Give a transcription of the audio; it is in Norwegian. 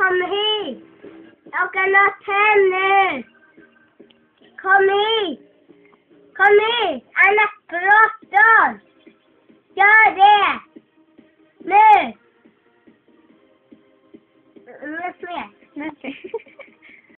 kom hit! Dere må tenne! Kom hit! Kom hit! Anna Bråttås! Gjør det! Nå! Nå